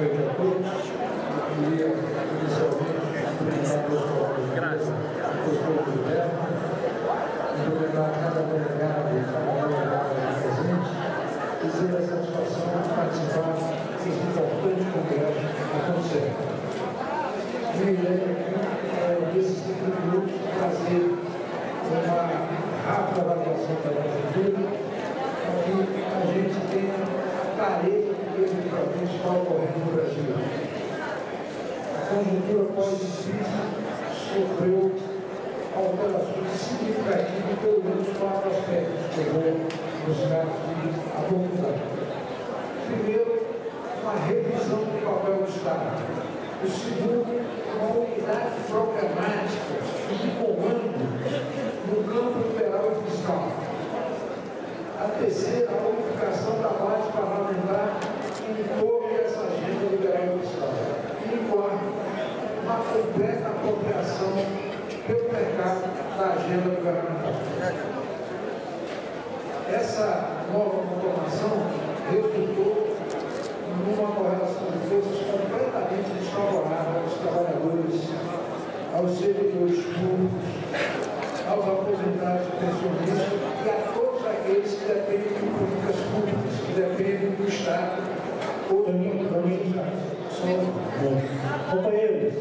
noite a todos. Eu queria inicialmente cumprimentar meus colegas, colegas internos, cumprimentar cada delegado e cada delegada presente, dizer a satisfação de participar desse importante congresso acontecendo. Aqui é, desses 30 minutos, trazer uma rápida avaliação da conjuntura, para que a gente tenha clareza efetivamente está ocorrendo no Brasil. A conjuntura pós-crise sofreu alterações significativas, pelo menos quatro aspectos que eu vou buscar aqui aprofundar. Primeiro, uma revisão do papel do Estado. O segundo, uma unidade programática e de comando no campo liberal e fiscal. A terceira, a unificação da base parlamentar em torno dessa agenda liberal e fiscal. E, quarto, uma completa apropriação pelo mercado da agenda governamental. Essa nova conformação resultou numa correlação de forças completamente desfavorável aos trabalhadores, aos servidores públicos, aos aposentados pensionistas e a todos aqueles que dependem de políticas públicas, que dependem do Estado do Estado. Companheiros,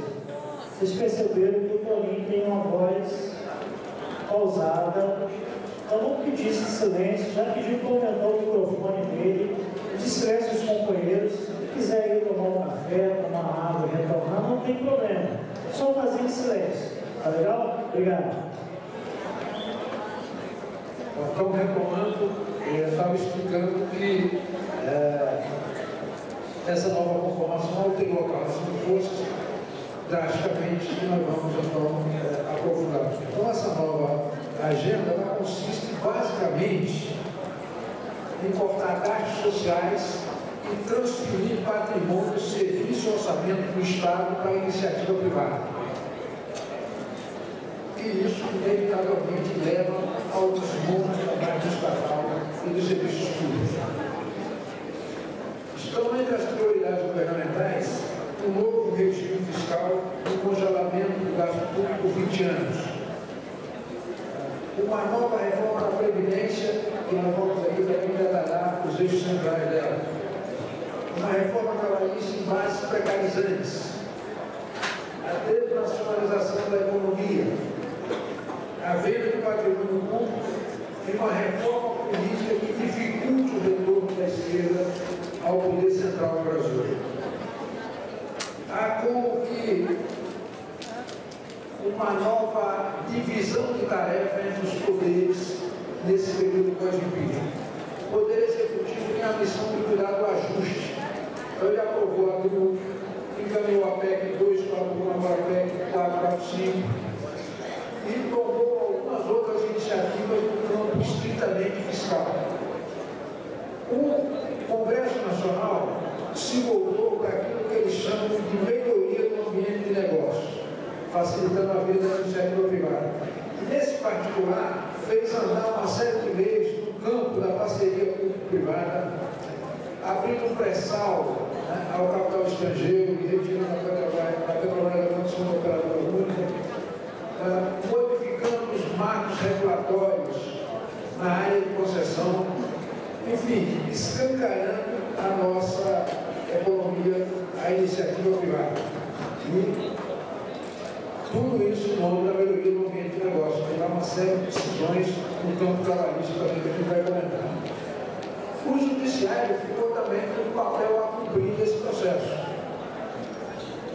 vocês perceberam que o Toninho tem uma voz pausada. Então vamos pedir esse silêncio, já pediu para aumentar o microfone dele, discrece os companheiros, se quiser ir tomar um café, tomar água retornar, não tem problema. Só fazer em silêncio. Tá legal? Obrigado. Então, retomando, eu estava explicando que é, essa nova conformação alterou a relação de forças drasticamente e nós vamos então aprofundar. Então, essa nova agenda ela consiste basicamente em cortar gastos sociais e transferir patrimônio, serviço e orçamento do Estado para a iniciativa privada e isso inevitavelmente leva ao desmonte da base estatal e dos serviços públicos. Estão entre as prioridades governamentais o novo regime fiscal e o congelamento do gasto público por 20 anos. Uma nova reforma da Previdência, que nós vamos também detalhar os eixos centrais dela. Uma reforma trabalhista em bases precarizantes. A desnacionalização da economia, a venda do patrimônio público e uma reforma política que dificulte o retorno da esquerda ao poder central do Brasil. Há como que uma nova divisão de tarefa entre os poderes nesse período pós-impeachment. O Poder Executivo tem a missão de cuidar do ajuste. Então ele aprovou a grupo, encaminhou a PEC 241, agora a PEC 445, e tomou algumas outras iniciativas no campo estritamente fiscal. O Congresso Nacional se voltou para aquilo que eles chamam de melhoria do ambiente de negócio, facilitando a vida da iniciativa privada. E, nesse particular, fez andar uma série de leis no campo da parceria público-privada, abrindo um pré-sal né, ao capital estrangeiro e retirando a Petrobras da Petrobras da condição de operadora única, uh, modificando os marcos regulatórios na área de concessão, escancarando a nossa economia, a iniciativa privada. E tudo isso em nome da melhoria do ambiente de negócio, que dá uma série de decisões no campo trabalhista que a gente vai comentar. O judiciário ficou também com um papel a cumprir nesse processo,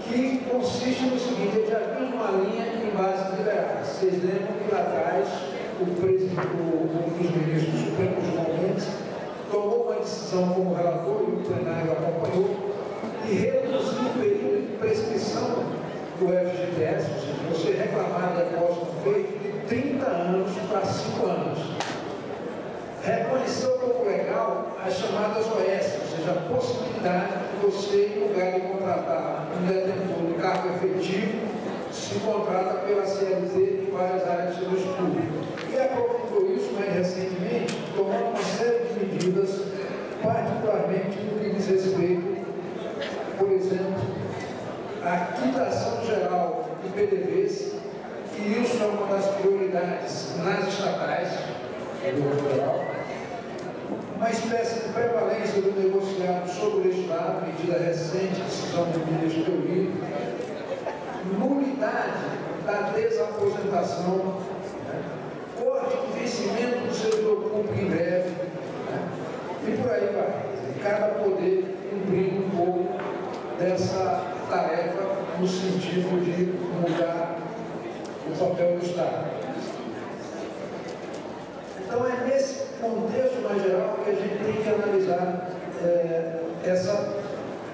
que consiste no seguinte, ele já vinha uma linha em base liberais. Vocês lembram que lá atrás o presidente, um dos ministros do Supremo, decisão como relator e o plenário acompanhou e reduziu o período de prescrição do FGTS, ou seja, você reclamar depósito feito de 30 anos para 5 anos. Reconheceu como legal as chamadas OS, ou seja, a possibilidade de você, em lugar de contratar um detentor de cargo efetivo, se contrata pela CLT de várias áreas de serviço público. E aprofundou isso mais recentemente, tomando uma série de medidas, particularmente no que diz respeito, por exemplo, é uma das prioridades nas estatais, uma espécie de prevalência do negociado sobre o Estado, medida recente, decisão do ministro Teori, nulidade da desaposentação, né? corte de vencimento do servidor público em breve, né? e por aí vai. Cada poder cumprindo um pouco dessa tarefa no sentido de mudar o papel do Estado. Então é nesse contexto mais geral que a gente tem que analisar é, essa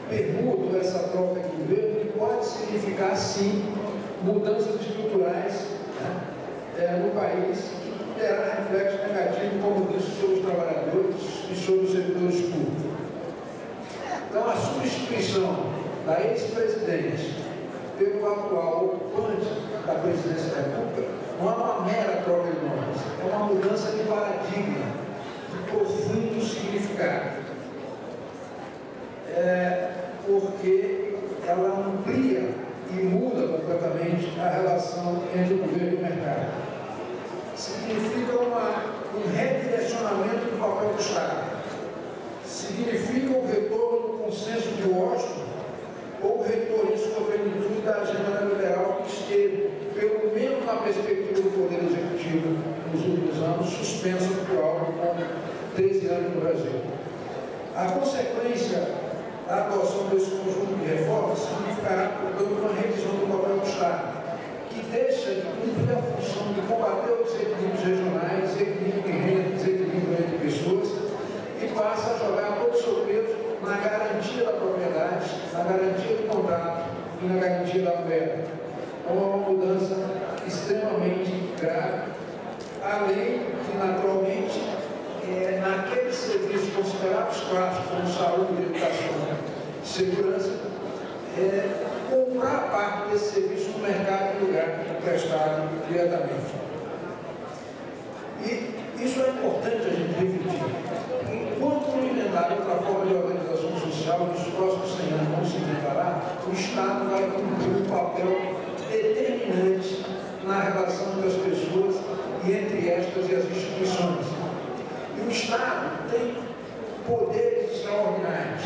permuta, essa troca de governo, que pode significar sim mudanças estruturais né, é, no país, que terá reflexo negativo, como disse, sobre os trabalhadores e sobre os servidores públicos. Então a substituição da ex-presidente pelo atual ocupante da presidência da República não é uma mera troca de nomes, é uma mudança de paradigma, de profundo significado. É, porque ela amplia e muda completamente a relação entre o governo e o mercado. Significa uma, um redirecionamento do papel do Estado. Significa o retorno do consenso de Washington ou o retorno, isso foi plenitude da agenda liberal que esteve, pelo menos na perspectiva do Poder Executivo, nos últimos anos, suspensa por algo como 13 anos no Brasil. A consequência a adoção desse conjunto de reformas significará, portanto, uma revisão do papel do Estado, que deixa de cumprir a função de combater os desequilíbrios regionais, desequilíbrio de renda, desequilíbrio entre pessoas, e passa a jogar todo o seu peso na garantia da propriedade, na garantia do contrato e na garantia da moeda. É uma mudança extremamente grave, além de, naturalmente, é, naqueles serviços considerados clássicos, como saúde, educação, segurança, é, comprar parte desse serviço no mercado em lugar prestado diretamente. E isso é importante a gente refletir. Enquanto não inventar outra forma de organização social, nos próximos 100 anos não se inventará, o Estado vai cumprir um papel determinante na relação entre as pessoas e entre estas e as instituições. E o Estado tem poderes extraordinários.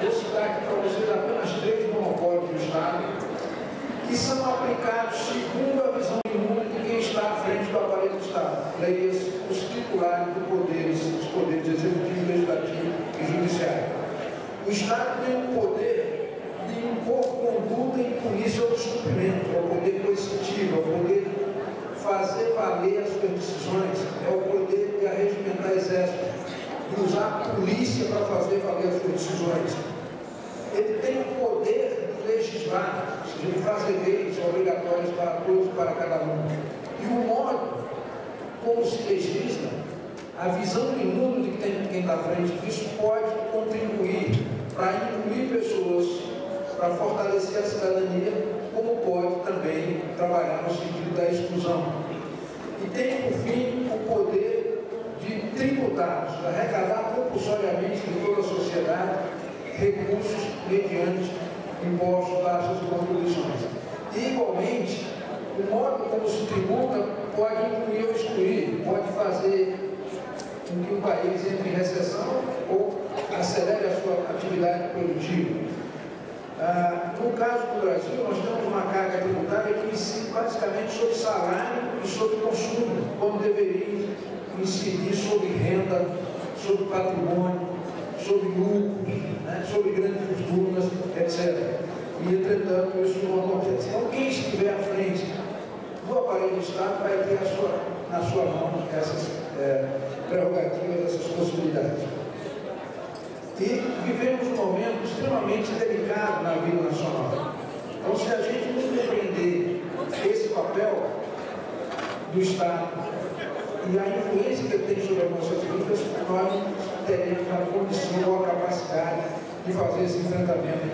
Vou citar aqui para vocês apenas três monopólios do Estado, que são aplicados segundo a visão de mundo de quem está à frente do aparelho do Estado. Leia-se os titulares do poderes, os poderes executivo, legislativo e judiciário. O Estado tem o poder de impor conduta e punir seu descumprimento, é o poder coercitivo, é o poder fazer valer as decisões, é o poder de arregimentar exército, de usar a polícia para fazer valer as decisões. Ele tem o poder de legislar, de fazer leis obrigatórias para todos, para cada um. E o modo como se legisla, a visão de mundo de quem está à frente disso pode contribuir para incluir pessoas, para fortalecer a cidadania como pode também trabalhar no sentido da exclusão. E tem, por fim, o poder de tributar, arrecadar compulsoriamente de toda a sociedade recursos mediante impostos, taxas e contribuições. E, igualmente, o modo como se tributa pode incluir ou excluir, pode fazer com que o país entre em recessão ou acelere a sua atividade produtiva. Ah, no caso do Brasil, nós temos uma carga tributária que incide basicamente sobre salário e sobre consumo, como deveria incidir sobre renda, sobre patrimônio, sobre lucro, né, sobre grandes fortunas, etc. E, entretanto, isso não acontece. Então, quem estiver à frente do aparelho do Estado vai ter sua, na sua mão essas é, prerrogativas, essas possibilidades. E vivemos um momento extremamente delicado na vida nacional. Então, se a gente não compreender esse papel do Estado e a influência que ele tem sobre as nossas vidas, nós teremos a condição ou a capacidade de fazer esse enfrentamento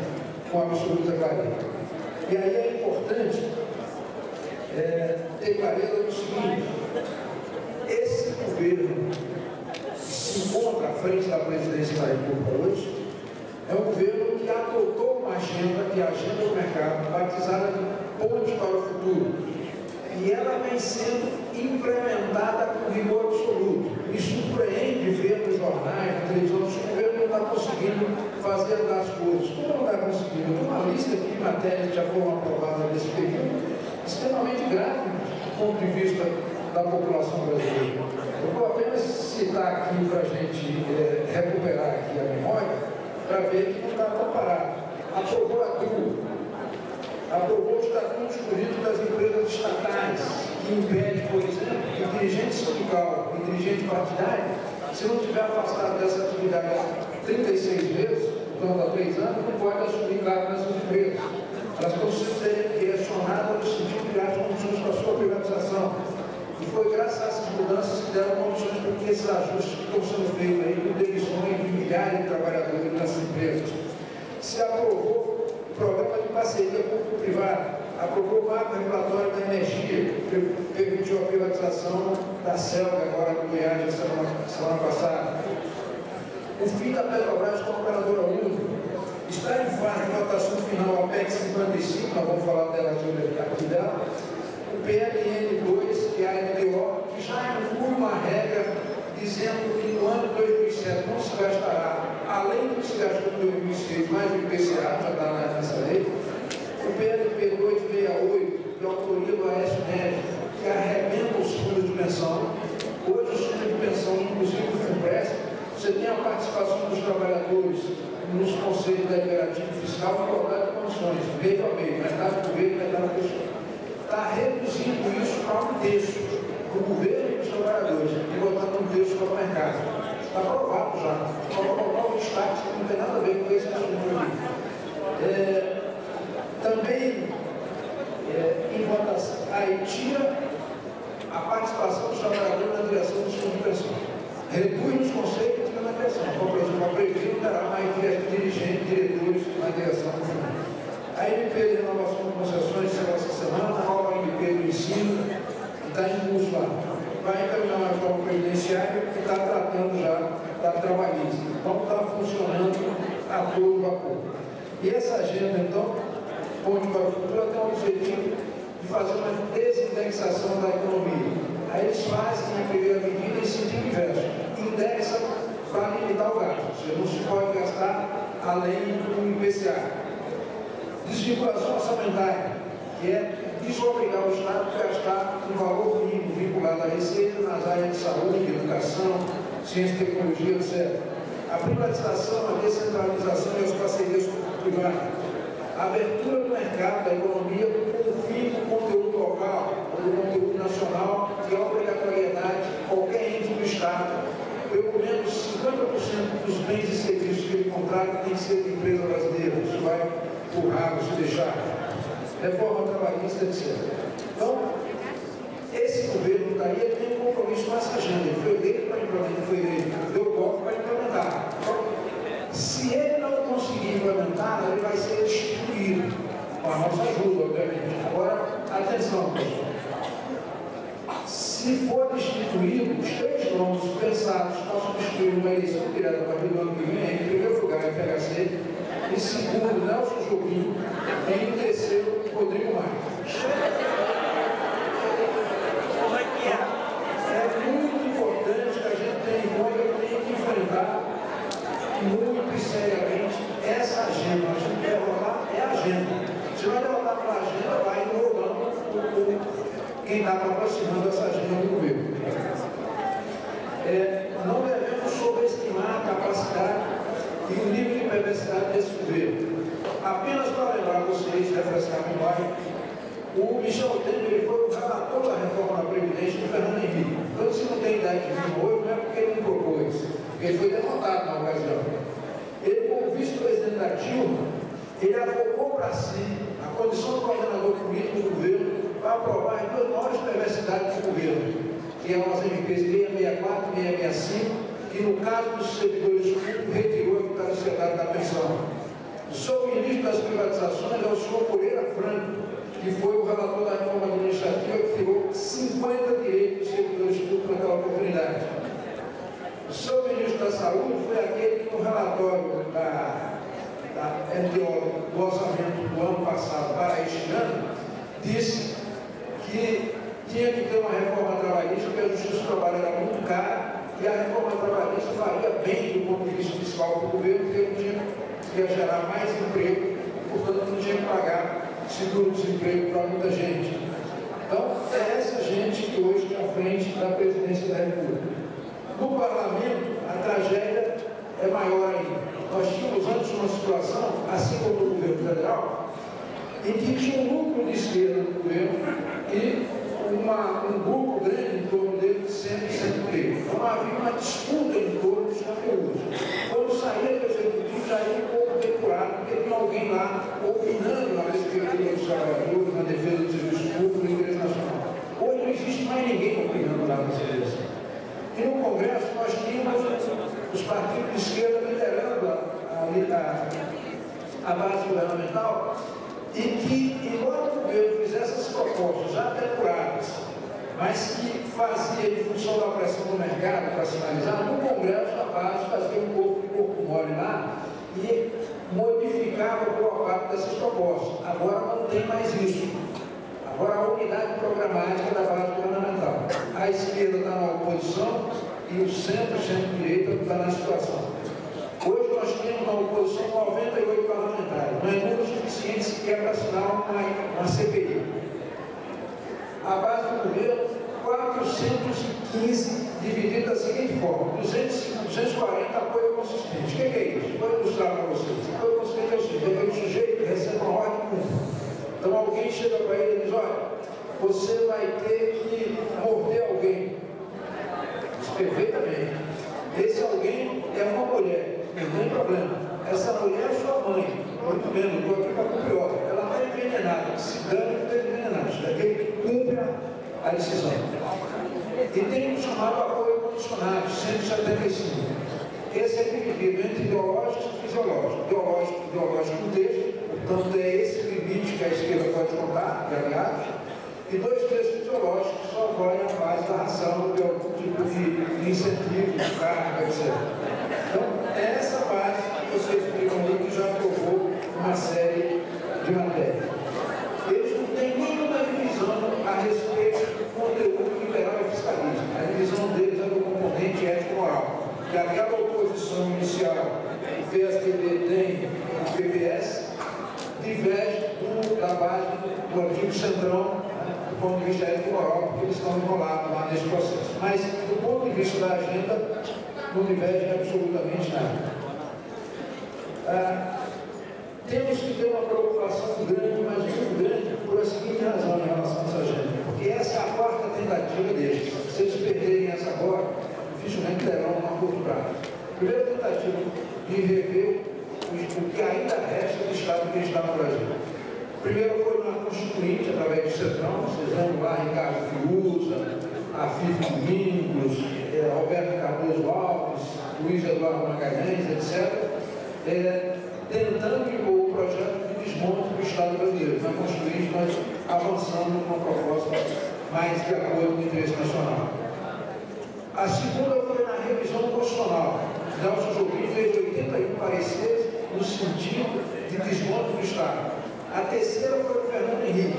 com absoluta clareza. E aí é importante é, ter clareza do seguinte, esse governo se encontra à frente da presidência da República hoje, é um governo que adotou uma agenda, que é a agenda do mercado, batizada de ponte para o futuro. e ela vem sendo implementada com rigor absoluto. Me surpreende ver nos jornais, na televisão, que o governo não está conseguindo fazer das coisas. Como não está conseguindo? Tem uma lista de matérias que já foram aprovadas nesse período, extremamente grave do ponto de vista da população brasileira. Eu vou apenas citar aqui para a gente é, recuperar aqui a memória, para ver que não está tão parado. Aprovou a TRU, aprovou o Estatuto Jurídico das Empresas Estatais, que impede, por exemplo, que o dirigente sindical e dirigente partidário, se não tiver afastado dessa atividade há 36 meses, portanto há 3 anos, não pode assumir cargo nessas empresas. Elas estão sendo direcionadas no sentido de criar condições para a sua privatização. E foi graças a essas mudanças que deram condições para que esses ajustes que estão sendo feitos aí com demissões de milhares de trabalhadores nessas empresas. Se aprovou o programa de parceria público-privada, aprovou o marco regulatório da energia, que permitiu a privatização da CELG agora no Goiás na semana, semana passada. O fim da Petrobras como operadora única. Está em fase de votação final a PEC 55, nós vamos falar dela aqui dela o PLN2 e a LDO, que já inclui uma regra dizendo que no ano 2007 não se gastará, além do que se gastou em 2006, mais o IPCA, já está nessa lei, o PLP 268, de autoria do Aécio Neves, que arrebenta os fundos de pensão. Hoje, os fundos de pensão, inclusive o FUNPRES, você tem a participação dos trabalhadores nos conselhos deliberativo fiscal igualdade de condições, meio a meio, metade do governo, metade do pessoal está reduzindo isso para um terço do governo e dos trabalhadores e botando um terço para o mercado. Está aprovado já. Só para colocar o destaque que não tem nada a ver com esse assunto. É, também, é, em votação, aí tira a participação dos trabalhadores na direção dos fundos de pensão. Reduz nos conceitos na direção. Por exemplo, a Previno terá mais dirigentes, diretores na direção do fundo. A MP de renovação de concessões será essa semana, que está em curso lá. Vai encaminhar uma reforma previdenciária que está tratando já da trabalhista. Então está funcionando a todo vapor. E essa agenda, então, Ponte para o Futuro, tem o objetivo de fazer uma desindexação da economia. Aí eles fazem a primeira medida em sentido inverso. Indexa para limitar o gasto. Você não se pode gastar além do IPCA desvinculação orçamentária, que é desobrigar o Estado a gastar um valor mínimo vinculado à receita nas áreas de saúde, educação, ciência, tecnologia, etc. A privatização, a descentralização e as parcerias privadas. A abertura do mercado da economia com o fim do conteúdo local, do conteúdo nacional e a obrigatoriedade de qualquer ente do Estado pelo menos 50% dos bens e serviços que ele contrata tem que ser de empresa brasileira. Isso vai empurrar, se deixar. Reforma trabalhista, etc. Então, esse governo está aí, ele tem um compromisso com essa agenda. Ele foi eleito para implementar, foi eleito, deu golpe para implementar. Então, se ele não conseguir implementar, ele vai ser destituído. Com a nossa ajuda, obviamente. Agora, atenção, pessoal. Se for destituído, os três nomes pensados para substituir uma eleição direta a partir do ano que vem, em primeiro lugar, a FHC, em segundo, Nelson Jobim, e em terceiro, Rodrigo Marques. É muito importante que a gente tenha em conta que tem que enfrentar muito seriamente essa agenda. A gente quer rolar é a agenda. Se não derrotar pela agenda, vai enrolando quem está patrocinando essa agenda do governo. É, não devemos sobreestimar a capacidade e o nível de perversidade desse governo. Apenas para lembrar vocês, refrescar a memória, o Michel Temer ele foi o relator da reforma da Previdência do Fernando Henrique. Então, se não tem ideia de vir hoje, não é porque ele não propôs, porque ele foi derrotado na ocasião. Ele, como vice-presidente da Dilma, ele avocou para si a condição de coordenador político do governo aprovar as duas maiores perversidades do governo, que eram as MPs 664 e 665, que no caso dos servidores públicos retirou a vitaliciedade da pensão. O seu ministro das privatizações é o senhor Moreira Franco, que foi o relator da reforma administrativa que tirou 50 direitos dos servidores públicos naquela oportunidade. O seu ministro da Saúde foi aquele que no relatório da, da LDO do orçamento do ano passado para este ano, disse que tinha que ter uma reforma trabalhista, porque a justiça do trabalho era muito cara, e a reforma trabalhista faria bem do ponto de vista fiscal para o governo, porque não tinha, ia gerar mais emprego, portanto não tinha que pagar seguro-desemprego para muita gente. Então, é essa gente que hoje está à frente da presidência da República. No parlamento, a tragédia é maior ainda. Nós tínhamos antes uma situação, assim como no governo federal, em que tinha um núcleo de esquerda no governo e uma, um grupo grande em torno dele sempre preso. Então havia uma disputa em torno dos conteúdos. Quando saía do executivo já ia um pouco depurado, porque tinha alguém lá opinando na perspectiva dos trabalhadores, na defesa do serviço público, no interesse nacional. Hoje não existe mais ninguém opinando lá na seleção. E no Congresso nós tínhamos os partidos de esquerda liderando a, a, a base governamental e que, o governo fizesse essas propostas já depuradas, mas que fazia em função da pressão do mercado para sinalizar, no Congresso a base fazia um pouco de corpo mole lá e modificava boa parte dessas propostas. Agora não tem mais isso. Agora a unidade programática da base governamental. A esquerda está na oposição e o centro, centro-direita está na situação. Na oposição 98 parlamentares, não é número suficiente sequer para assinar uma, uma CPI. A base do governo, 415 dividido da seguinte forma: 200, 240 apoio consistente. O que é isso? Vou ilustrar para vocês. Apoio consistente é o seguinte: é o sujeito recebe uma ordem. Então alguém chega para ele e diz: olha, você vai ter que morder alguém. Diz perfeitamente. Esse alguém é uma mulher não tem problema. Essa mulher é sua mãe, muito menos, estou aqui para cumprir. Ela está envenenada, se dane que está envenenada. Isso daquele que cumpre a decisão. E tem um chamado apoio condicionado, 175. Esse é dividido entre ideológico e fisiológico. Ideológico, ideológico no texto, portanto é esse limite que a esquerda pode contar, de aliados, e dois textos fisiológicos que só vai à base da ração de algum tipo de incentivo, de carga, etc. Então, essa base que vocês explicam aí que já aprovou uma série de matérias. Eles não têm nenhuma divisão a respeito do conteúdo liberal e fiscalista. A divisão deles é do componente ético-moral. Que aquela oposição inicial que o PSDB tem o PBS diverge do, da base do antigo centrão do ponto de vista ético-moral, porque eles estão enrolados lá nesse processo. Mas, do ponto de vista da agenda, não divergem absolutamente nada. Ah, temos que ter uma preocupação grande, mas muito grande, por a seguinte razão em relação a essa agenda. Porque essa é a quarta tentativa deles. Se eles perderem essa agora, dificilmente terão uma curto prazo. Primeira tentativa de rever o que ainda resta do Estado que está no Brasil. Primeiro foi na Constituinte, através do Centrão, vocês vão lá, Ricardo Fiuza, a Fife Domingos, eh, Roberto Cardoso Alves, Luiz Eduardo Magalhães, etc., eh, tentando o projeto de desmonte do Estado brasileiro. Não construir, mas avançando com uma proposta mais de acordo com o interesse nacional. A segunda foi na revisão constitucional. Nelson Jobim fez 81 pareceres no sentido de desmonte do Estado. A terceira foi o Fernando Henrique.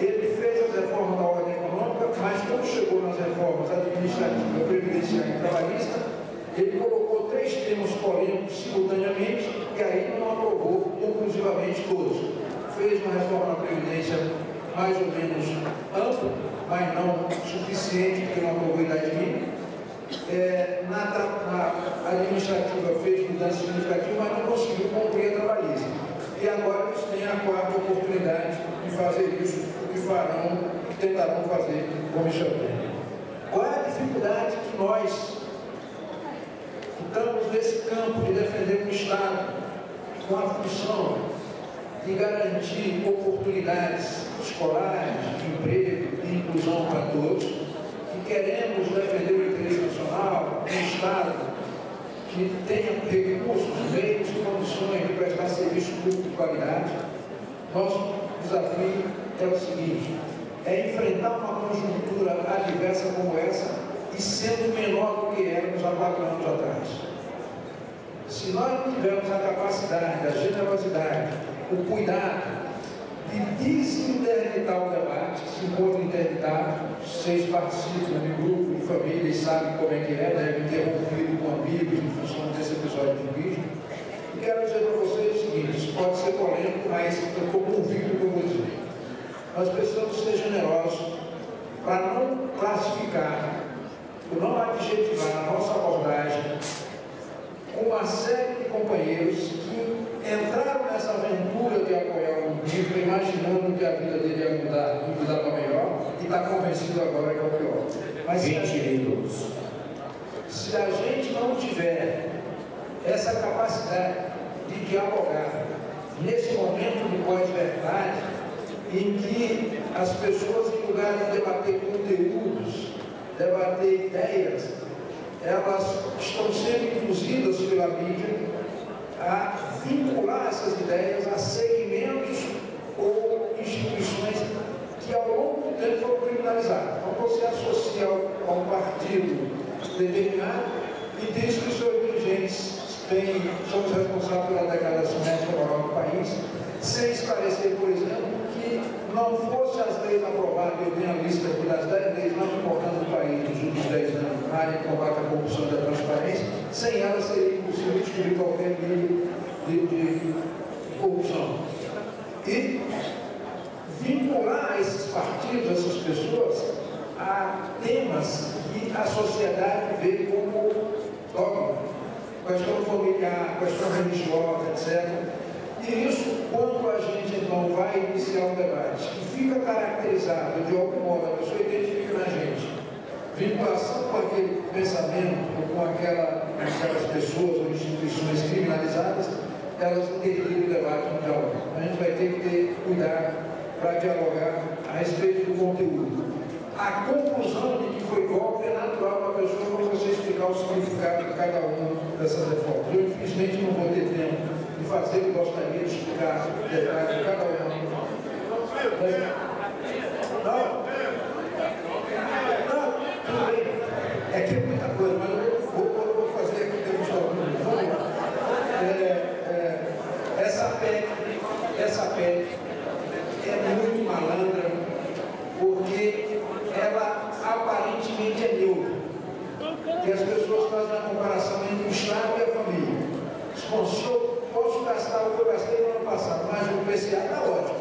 Ele fez as reformas da ordem mas quando chegou nas reformas administrativa, previdenciária e trabalhista, ele colocou três temas polêmicos simultaneamente e aí não aprovou conclusivamente todos. Fez uma reforma na Previdência mais ou menos ampla, mas não suficiente, porque não aprovou a idade mínima. É, na, na, administrativa fez mudança significativa, mas não conseguiu cumprir a trabalhista. E agora eles têm a quarta oportunidade de fazer isso, o que farão tentarão fazer com Michel Temer. Qual é a dificuldade que nós que estamos nesse campo de defender um Estado com a função de garantir oportunidades escolares, de emprego, de inclusão para todos, que queremos defender o interesse nacional, um Estado que tenha recursos, meios e condições de prestar serviço público de qualidade, nosso desafio é o seguinte, é enfrentar uma conjuntura adversa como essa e sendo menor do que éramos há quatro anos atrás. Se nós não tivermos a capacidade, a generosidade, o cuidado de desinterditar o debate, se encontra interditado, vocês participam de grupo, de família e sabem como é que é, devem ter rompido com amigos em função desse episódio de vídeo. E quero dizer para vocês o seguinte, pode ser polêmico, mas eu estou convicto que vou dizer. Nós precisamos ser generosos para não classificar, ou não adjetivar a nossa abordagem com uma série de companheiros que entraram nessa aventura de apoiar um livro, imaginando que a vida dele ia mudar e mudar para melhor, e está convencido agora que é o pior. Mas se a, gente, se a gente não tiver essa capacidade de dialogar nesse momento de pós-verdade, em que as pessoas, em lugar de debater conteúdos, debater ideias, elas estão sendo induzidas pela mídia a vincular essas ideias a segmentos ou instituições que ao longo do tempo foram criminalizadas. Então você associa a um partido determinado e diz que os seus dirigentes têm, são os responsáveis pela ética moral do país, sem esclarecer, por exemplo, que não fosse as leis aprovadas, eu tenho a lista aqui das 10 leis mais importantes do país nos últimos 10 anos, na área de combate à corrupção e da transparência, sem elas seria impossível descobrir qualquer nível de, de corrupção. E vincular esses partidos, essas pessoas, a temas que a sociedade vê como dogma, questão familiar, questão religiosa, etc. E isso, quando a gente então vai iniciar um debate que fica caracterizado de algum modo, a pessoa identifica na gente vinculação com aquele pensamento ou com aquela, aquelas pessoas ou instituições criminalizadas, elas interligam o debate no diálogo. A gente vai ter que ter cuidado para dialogar a respeito do conteúdo. A conclusão de que foi golpe é natural para a pessoa quando você explicar o significado de cada uma dessas reformas. Eu, infelizmente, não vou ter tempo fazer, eu gostaria de explicar detalhes de cada uma. Não, não, tudo bem. É que é muita coisa, mas eu vou, vou, fazer aqui alguns. Vamos lá. É, é, essa PEC, essa PEC é muito malandra, porque ela aparentemente é neutra. E as pessoas fazem entre o Estado e a família. Se posso gastar o que eu gastei no ano passado, mas o PCA está ótimo.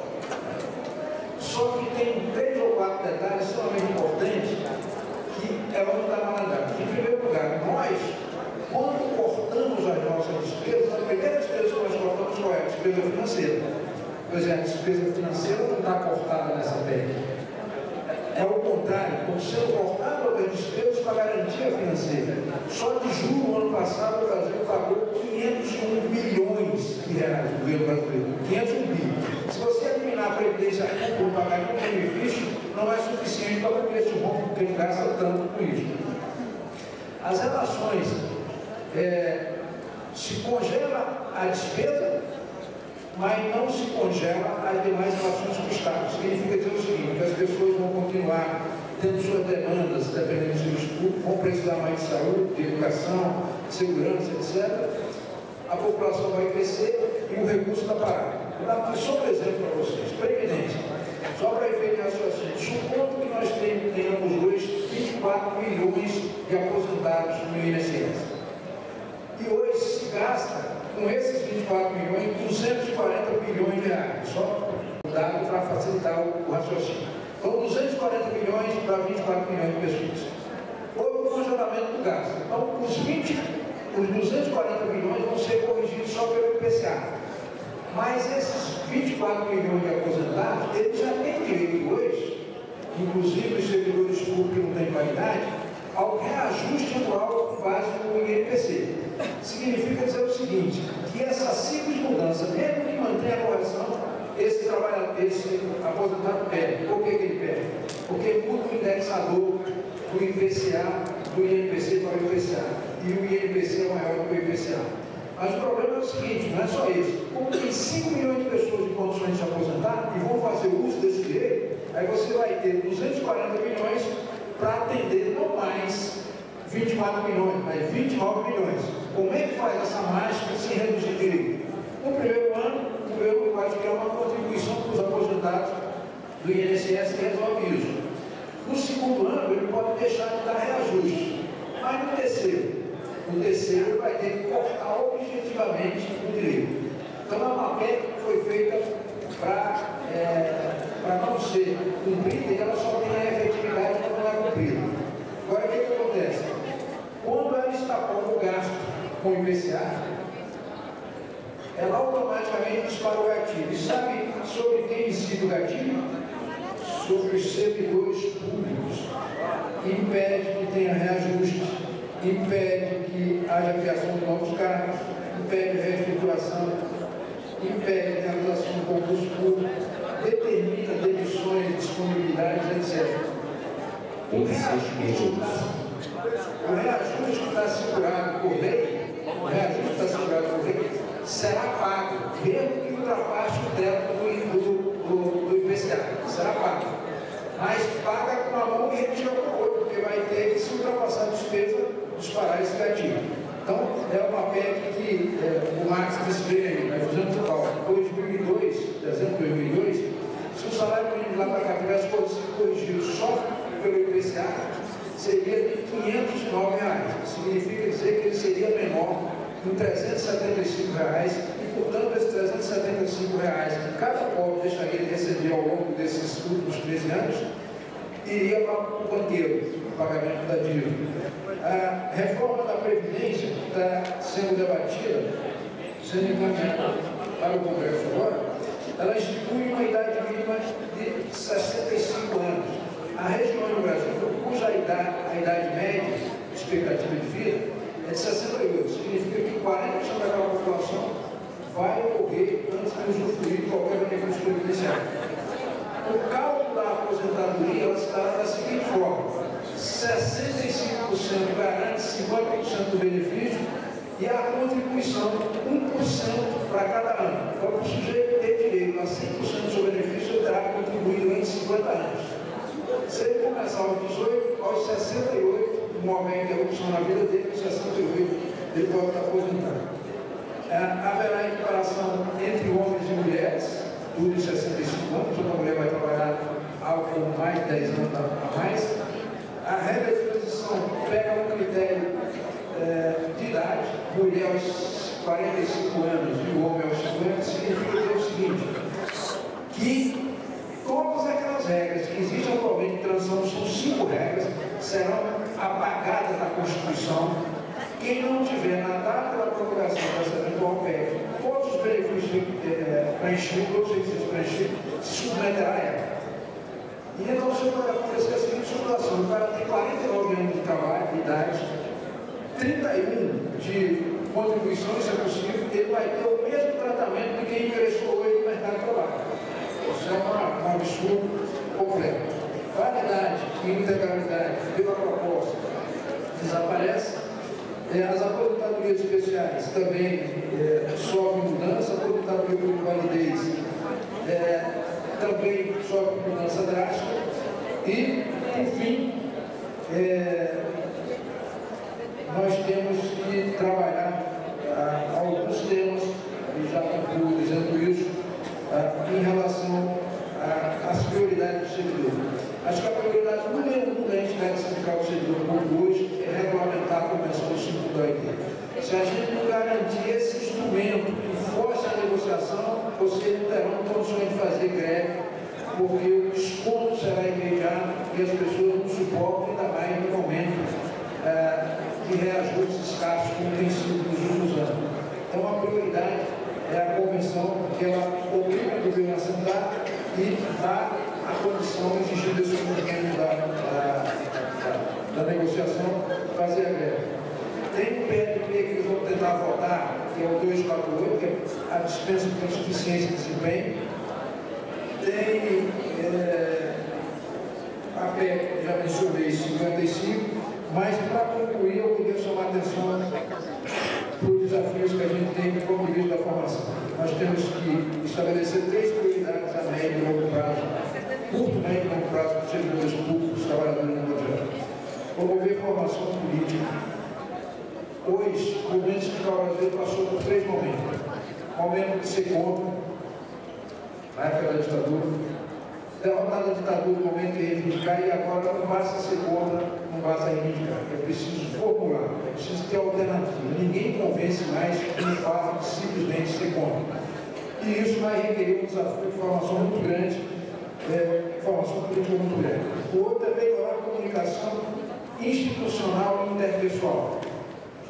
Só que tem três ou quatro detalhes extremamente importantes que é onde está malandragem. Em primeiro lugar, nós, quando cortamos as nossas despesas, a primeira despesa que nós cortamos qual é? A despesa financeira. Pois é, a despesa financeira não está cortada nessa o contrário, estão sendo cortadas as despesas para garantia financeira. Só de julho do ano passado o Brasil pagou 501 bilhões de reais, o governo brasileiro. 501 bilhões. Se você eliminar a Previdência Pública, pagar um benefício, não é suficiente para cobrir esse rombo que ele gasta tanto com isso. As relações, é, se congela a despesa, mas não se congela as demais relações com o Estado. Significa dizer o seguinte, que as pessoas vão continuar tendo suas demandas, dependendo do seu estudo, vão precisar mais de saúde, de educação, de segurança, etc. A população vai crescer e o recurso está parado. Só um exemplo para vocês. Previdência. Só para efeito raciocínio. Supondo que nós tenhamos hoje 24 milhões de aposentados no INSS. E hoje se gasta com esses 24 milhões, 240 bilhões de reais, só dado para facilitar o, raciocínio. Então, 240 milhões para 24 milhões de pessoas. Houve um congelamento do gasto. Então, os 20, os 240 milhões vão ser corrigidos só pelo IPCA. Mas esses 24 milhões de aposentados, eles já têm direito hoje, inclusive os servidores públicos que não têm qualidade, ao reajuste anual com base no INPC. Significa dizer o seguinte, que essa simples mudança, mesmo que mantenha a correção, esse trabalhador, esse aposentado perde. Por que, que ele perde? Porque muda o indexador do IPCA, do INPC para o IPCA. E o INPC é maior que o IPCA. Mas o problema é o seguinte, não é só isso. Como tem 5 milhões de pessoas em condições de se aposentar e vão fazer uso desse direito, aí você vai ter 240 milhões para atender não mais 24 milhões, mas 29 milhões. Como é que faz essa mágica sem reduzir direito? No primeiro ano, o governo vai criar uma contribuição para os aposentados do INSS que resolve isso. No segundo ano, ele pode deixar de dar reajuste. Mas no terceiro, no terceiro ele vai ter que cortar objetivamente o direito. Então, é uma PEC que foi feita para é, não ser cumprida e ela só tem a efetividade quando é cumprida. Agora, o que, que acontece? Quando ela está pondo gasto com o IPCA, ela automaticamente dispara o gatilho. E sabe sobre quem incide o gatilho? Sobre os servidores públicos. Impede que tenha reajuste, impede que haja criação de novos cargos, impede reestruturação, impede a realização de concurso público, determina demissões, disponibilidades, etc. O reajuste, o reajuste está assegurado por lei, o reajuste que está assegurado por lei, será pago, mesmo que ultrapasse o teto do, do, do IPCA, será pago. Mas paga com a mão e retira com a outra, porque vai ter que, se ultrapassar a despesa, disparar esse gatilho. Então, é uma PEC que é, o Marx disse bem aí, nós fizemos o cálculo. 2002, dezembro de 2002, se o salário mínimo lá para cá tivesse corrigido só pelo IPCA, seria de 509 reais. Significa dizer que ele seria menor em 375 reais e, portanto, esses 375 reais que cada pobre deixaria de receber ao longo desses últimos 13 anos, iria para o banqueiro, o pagamento da dívida. A reforma da Previdência, está sendo debatida, sendo encaminhada para o Congresso agora, ela institui uma idade mínima de 65 anos. A região do Brasil, cuja idade, a idade média, expectativa de vida, é de 68. Significa que 40% daquela população vai morrer antes de usufruir de qualquer benefício previdenciário. O cálculo da aposentadoria ela da seguinte forma: 65% garante 50% do benefício e a contribuição 1% para cada ano. Então, o sujeito ter direito a 100% do seu benefício, 68, um homem interrupção na vida dele, em 68 ele volta aposentado. aposentar. haverá equiparação entre homens e mulheres, tudo em 65 anos, toda mulher vai trabalhar algo mais de 10 anos a mais. A regra de transição pega um critério é, de idade, mulher aos 45 anos e o homem aos 50, significa dizer o seguinte, que todas aquelas regras que existem atualmente de transição são cinco regras, serão apagadas da Constituição. Quem não tiver na data da promulgação dessa eventual PEC todos os benefícios é, preenchidos, todos os requisitos preenchidos, se submeterá a ela. E então você pode acontecer a seguinte situação: o cara tem 49 anos de trabalho, de idade, 31 de contribuição, isso é possível, ele vai ter o mesmo tratamento de quem ingressou hoje no mercado de trabalho. Isso é um absurdo integralidade pela proposta desaparece. É, as aposentadorias especiais também é, sofrem mudança, a aposentadoria por invalidez é, também sofre mudança drástica. E, por fim, é, nós temos que trabalhar ah, alguns temas, e já concluo dizendo isso, ah, em relação às prioridades do servidor. Acho que a prioridade número um da entidade sindical do servidor público hoje é regulamentar a Convenção do 5 da OIT. Se a gente não garantir esse instrumento que força a negociação, vocês não terão condições de fazer greve, porque o desconto será imediato e as pessoas não suportam, ainda mais no momento é, de reajustes escassos como tem sido nos últimos anos. Então a prioridade é a convenção, porque ela obriga o governo a sentar e dá a condição exigida esse cumprimento da, da, da, da, negociação fazer a greve. Tem um PLP que eles vão tentar votar, que é o 248, que é a dispensa de insuficiência de desempenho. Tem é, a PEC, já mencionei, 55, mas para concluir eu queria chamar a atenção para os desafios que a gente tem no ponto de vista da formação. Nós temos que estabelecer três prioridades a médio e longo prazo curto, médio e longo prazo para os servidores públicos, trabalhadores no governo. Promover formação política. Hoje, o movimento sindical brasileiro passou por três momentos. Momento de ser contra, na época da ditadura. derrotada a ditadura no momento de reivindicar e agora não basta ser contra, não basta reivindicar. É preciso formular, é preciso ter alternativa. Ninguém convence mais o fato de simplesmente ser contra. E isso vai requerer um desafio de formação muito grande, é, formação política muito grande. O outro é melhorar a comunicação institucional e interpessoal.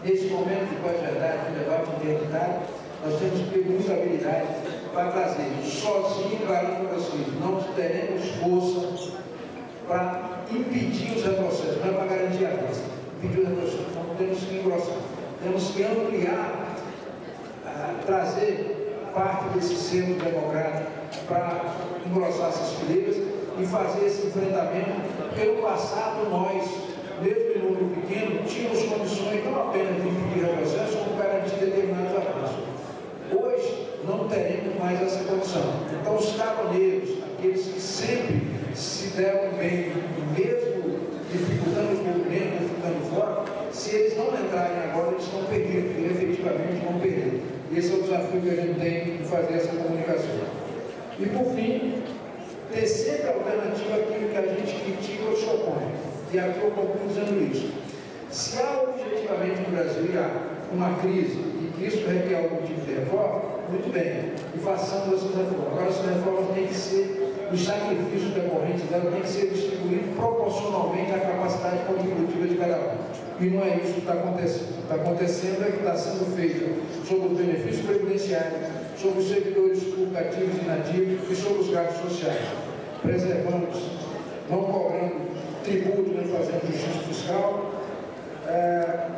Nesse momento de pós-verdade, de debate identitário, nós temos que ter muita habilidade para trazer sozinho para o Francisco. Não teremos força para impedir os retrocessos, não é para garantir a vida. Impedir os retrocessos, então temos que engrossar. Temos que ampliar, uh, trazer parte desse centro democrático para engrossar essas fileiras e fazer esse enfrentamento. Pelo passado, nós, mesmo número pequeno, tínhamos condições não apenas de impedir retrocesso, como garantir determinados avanços. Hoje, não teremos mais essa condição. Então, os caroneiros, aqueles que sempre se deram bem, mesmo dificultando os movimentos, ficando fora, se eles não entrarem agora, eles estão perdendo, e efetivamente vão perder. Esse é o desafio que a gente tem de fazer essa comunicação. E, por fim, ter sempre a alternativa àquilo que a gente critica ou se opõe. E aqui eu concluo dizendo isso. Se há objetivamente no Brasil uma crise e que isso requer algum tipo de reforma, muito bem, e façamos essas reformas. Agora, essas reformas têm que ser, os sacrifícios decorrentes dela têm que ser distribuídos proporcionalmente à capacidade contributiva de cada um. E não é isso que está acontecendo. Está acontecendo é que está sendo feito sobre os benefícios previdenciários, sobre os servidores públicos ativos e inativos e sobre os gastos sociais, preservando, não cobrando tributo, nem fazendo justiça fiscal, é,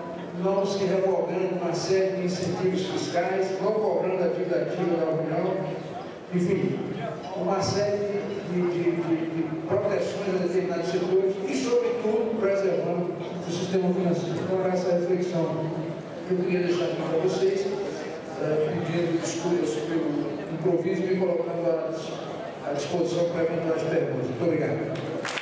não se revogando uma série de incentivos fiscais, não cobrando a dívida ativa da União, enfim, uma série de, de, de, de proteções a determinados setores e, sobretudo, preservando o sistema financeiro. Então, essa reflexão que eu queria deixar aqui para vocês, é, pedindo desculpas pelo improviso e colocando à disposição para eventuais perguntas. Muito obrigado.